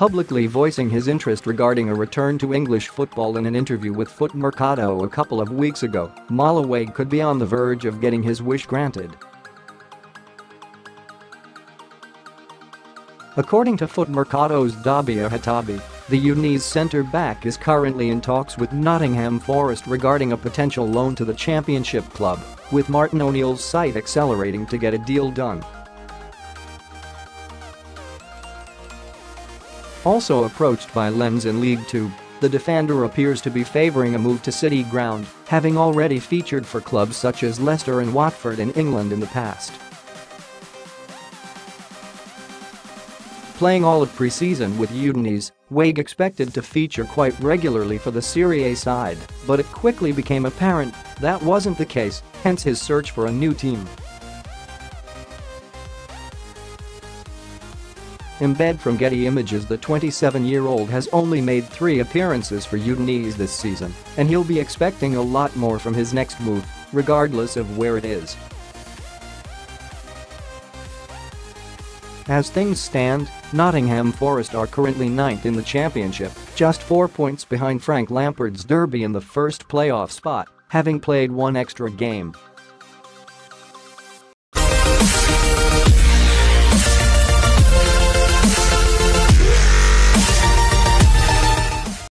publicly voicing his interest regarding a return to English football in an interview with Foot Mercato a couple of weeks ago, Molla Wagué could be on the verge of getting his wish granted. According to Foot Mercato's Dahbia Hattabi, the Udinese centre-back is currently in talks with Nottingham Forest regarding a potential loan to the championship club, with Martin O'Neill's site accelerating to get a deal done. Also approached by Lens in League Two, the defender appears to be favouring a move to City Ground, having already featured for clubs such as Leicester and Watford in England in the past. Playing all of pre-season with Udinese, Wagué expected to feature quite regularly for the Serie A side, but it quickly became apparent that wasn't the case, hence his search for a new team. Embed from Getty Images the 27-year-old has only made three appearances for Udinese this season, and he'll be expecting a lot more from his next move, regardless of where it is. As things stand, Nottingham Forest are currently ninth in the championship, just four points behind Frank Lampard's Derby in the first playoff spot, having played one extra game